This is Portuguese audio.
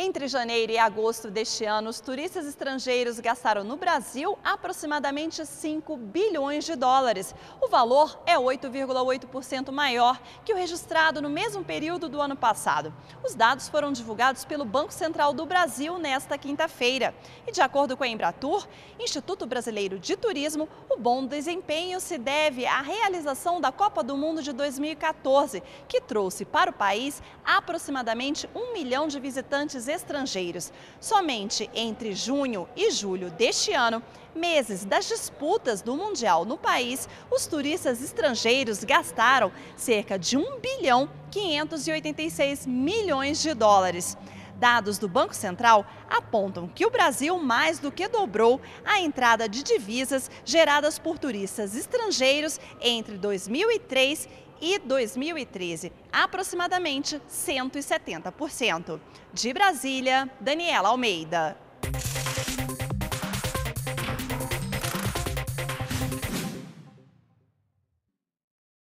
Entre janeiro e agosto deste ano, os turistas estrangeiros gastaram no Brasil aproximadamente 5 bilhões de dólares. O valor é 8,8% maior que o registrado no mesmo período do ano passado. Os dados foram divulgados pelo Banco Central do Brasil nesta quinta-feira. E de acordo com a Embratur, Instituto Brasileiro de Turismo, o bom desempenho se deve à realização da Copa do Mundo de 2014, que trouxe para o país aproximadamente um milhão de visitantes estrangeiros. Somente entre junho e julho deste ano, meses das disputas do Mundial no país, os turistas estrangeiros gastaram cerca de 1 bilhão 586 milhões de dólares. Dados do Banco Central apontam que o Brasil mais do que dobrou a entrada de divisas geradas por turistas estrangeiros entre 2003 e e 2013, aproximadamente 170%. De Brasília, Daniela Almeida.